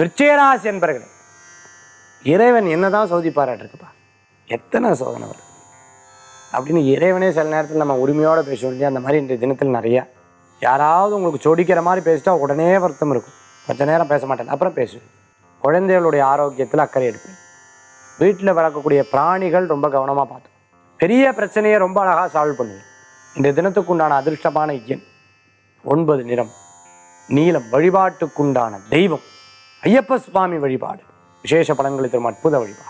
விருச்சிகராசி என்பர்களே இறைவன் என்னதான் சோதிப்பாராட்டு இருக்குப்பா எத்தனை சோதனை வருது அப்படின்னு இறைவனே சில நேரத்தில் நம்ம உரிமையோடு பேசுவோம் இல்லையா? அந்த மாதிரி இன்றைய தினத்தில் நிறையா. யாராவது உங்களுக்கு சொடிக்கிற மாதிரி பேசிட்டா உடனே வருத்தம் இருக்கும். கொஞ்ச நேரம் பேச மாட்டேன். அப்புறம் பேசுவேன். குழந்தைகளுடைய ஆரோக்கியத்தில் அக்கறை எடுப்பேன். வீட்டில் வளர்க்கக்கூடிய பிராணிகள் ரொம்ப கவனமாக பார்த்தோம் பெரிய பிரச்சனையை ரொம்ப அழகாக சால்வ் பண்ணுவேன். இந்த தினத்துக்குண்டான அதிர்ஷ்டமான எண் ஒன்பது நிறம். நீளம் வழிபாட்டுக்குண்டான தெய்வம். ஐயப்ப சுவாமி வழிபாடு. விசேஷ பலன்களை தரும் அற்புத வழிபாடு.